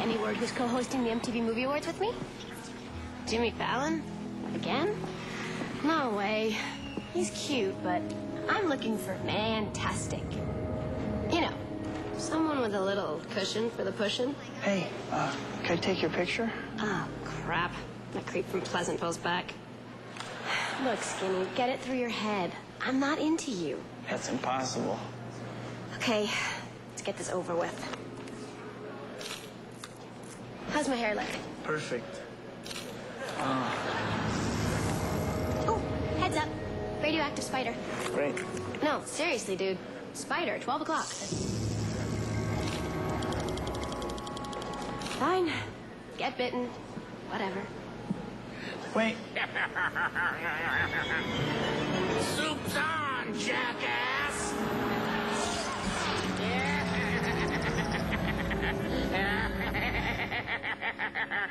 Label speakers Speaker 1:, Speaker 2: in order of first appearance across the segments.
Speaker 1: Any word who's co-hosting the MTV Movie Awards with me? Jimmy Fallon? Again? No way. He's cute, but I'm looking for fantastic. You know, someone with a little cushion for the pushing.
Speaker 2: Hey, uh, can I take your picture?
Speaker 1: Oh, crap. That creep from Pleasantville's back. Look, Skinny, get it through your head. I'm not into you.
Speaker 2: That's impossible.
Speaker 1: Okay, let's get this over with. How's my hair look?
Speaker 2: Perfect.
Speaker 1: Oh, heads up. Radioactive spider.
Speaker 2: Great.
Speaker 1: No, seriously, dude. Spider, 12 o'clock. Fine. Get bitten. Whatever.
Speaker 2: Wait.
Speaker 3: Soup's on, jackass!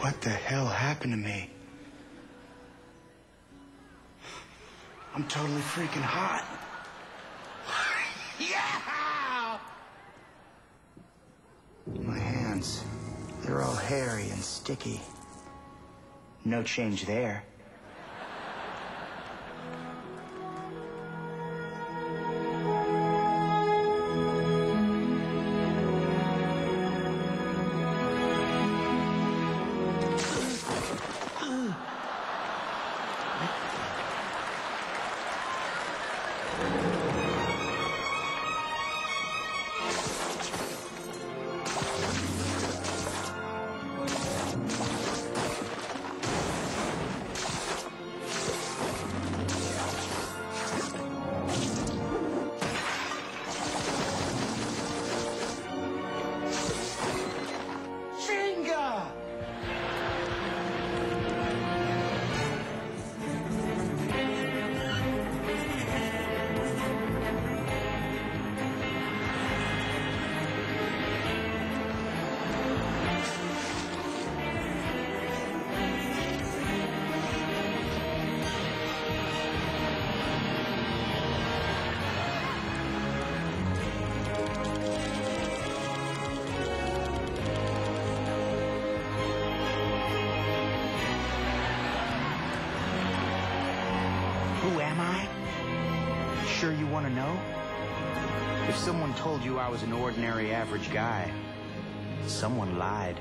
Speaker 4: What the hell happened to me? I'm totally freaking hot.
Speaker 3: Yeah!
Speaker 4: My hands, they're all hairy and sticky. No change there. Sure you want to know? If someone told you I was an ordinary average guy, someone lied.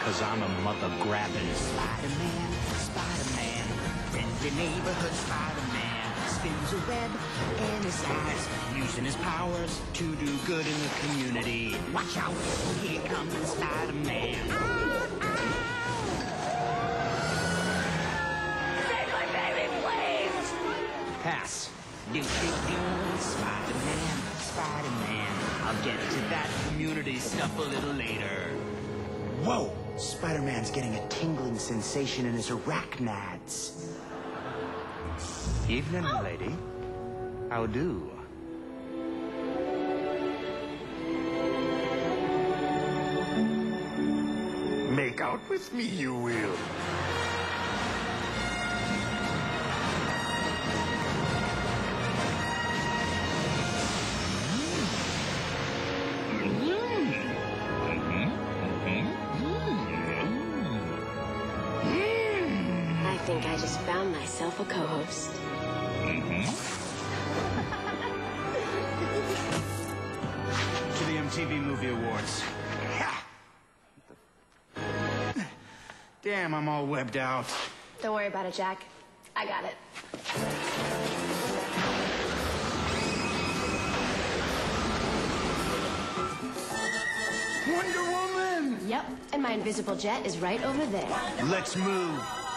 Speaker 4: Cause I'm a mother grabbing
Speaker 5: Spider-Man, Spider-Man, friendly neighborhood Spider-Man spins a web in his eyes, using his powers to do good in the community. Watch out, here comes Spider-Man. Ah! Do, do, do, Spider-Man, Spider-Man. I'll get to that community stuff a little later.
Speaker 4: Whoa! Spider-Man's getting a tingling sensation in his arachnads. Evening, lady. How do?
Speaker 3: Make out with me, you will.
Speaker 1: Think I just found myself a co-host. Mm -hmm.
Speaker 4: To the MTV Movie Awards. Damn, I'm all webbed out.
Speaker 1: Don't worry about it, Jack. I got it.
Speaker 4: Wonder Woman!
Speaker 1: Yep. Yep, and my invisible jet is right over there.
Speaker 4: Let's move.